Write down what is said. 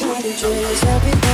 kind of dreams I've been